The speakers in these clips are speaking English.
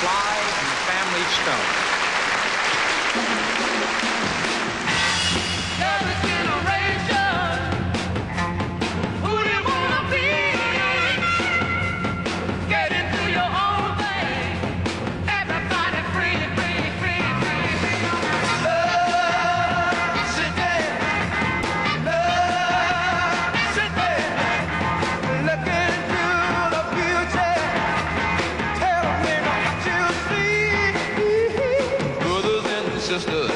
Sly and the Family Stone. sister.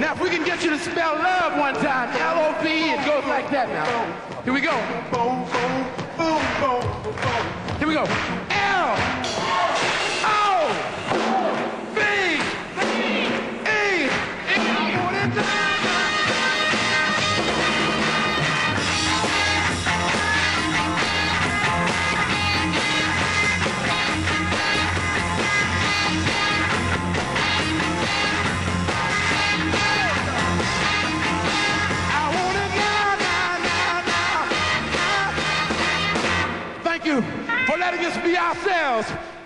Now, if we can get you to spell love one time, L-O-V, it goes like that now. Here we go. Here we go. gotta just be ourselves.